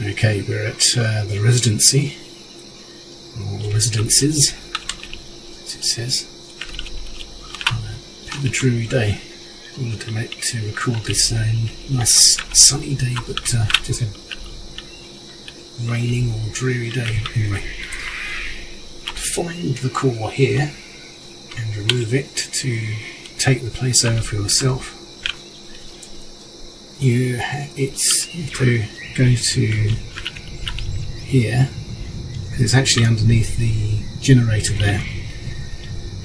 Okay, we're at uh, the residency, or residences, as it says. A bit of a dreary day. I wanted to make to record this uh, nice sunny day, but uh, just a raining or dreary day. Anyway, find the core here and remove it to take the place over for yourself. You it's to go to here because it's actually underneath the generator there.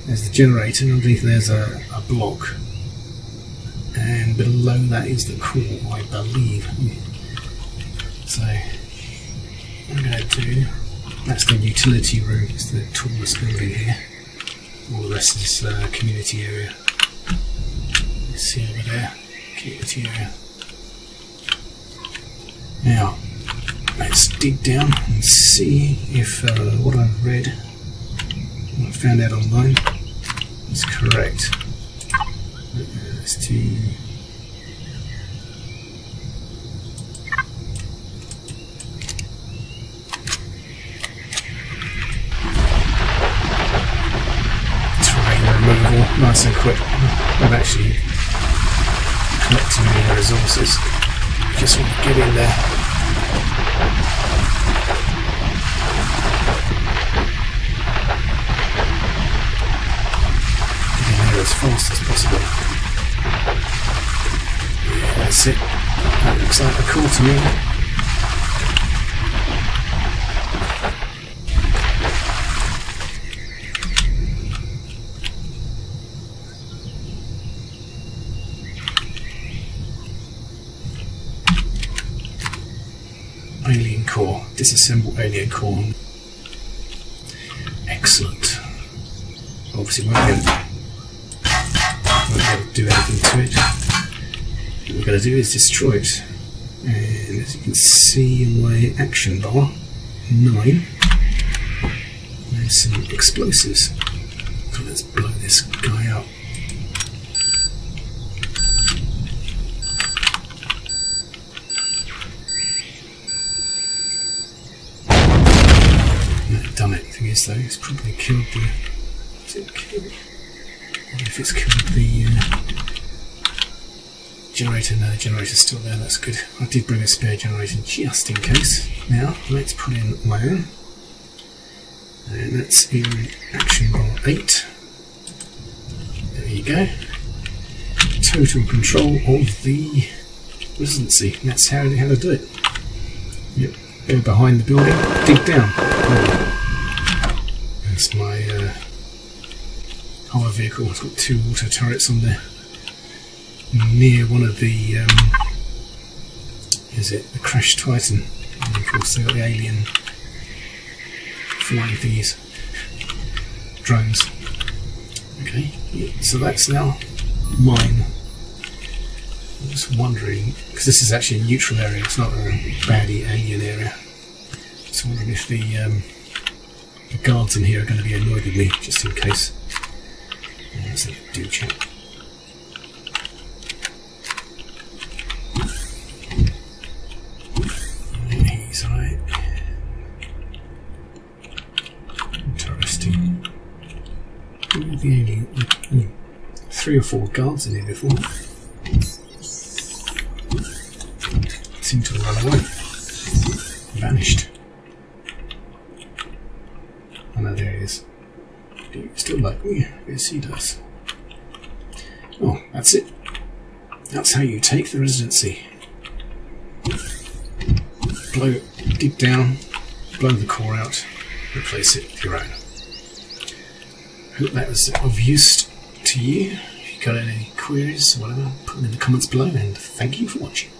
There's the generator, and underneath there's a, a block, and below that is the core, I believe. So I'm going to do that's the utility room. It's the tallest building here. All the rest is uh, community area. See over there, community area. Now, let's dig down and see if uh, what I've read, what I found out online, is correct. Terrain removal, nice and quick. I'm actually collecting the resources. Just want to get in there. Get in there as fast as possible. Yeah, that's it. That looks like a core to me. Alien core. Disassemble alien core. Excellent. Obviously, won't be able to do anything to it. What we're going to do is destroy it. And as you can see in my action bar, 9, there's some explosives. So let's blow this guy up. Done anything is though, it's probably killed the. Is it killed? wonder if it's killed the uh, generator. No, the generator's still there, that's good. I did bring a spare generator just in case. Now, let's put in my own. And that's in action bar 8. There you go. Total control of the residency. That's how, how to do it. Yep. Go behind the building, dig down. That's my uh, our vehicle. It's got two water turrets on there. Near one of the um, is it the Crash Titan? And of course they got the alien flying thingies. Drones. Okay, so that's now mine. I'm just wondering, because this is actually a neutral area, it's not a baddie alien area. Just wondering if the um, the guards in here are going to be annoyed with me, just in case. Yeah, Let's do check. Three or four guards in here before. Seem to run away. Vanished. Oh no, there he is. Do you still like me? Yes, he does. Oh, that's it. That's how you take the residency. Blow, it deep down, blow the core out, replace it with your own. I hope that was of use to you. If you've got any queries or whatever, put them in the comments below and thank you for watching.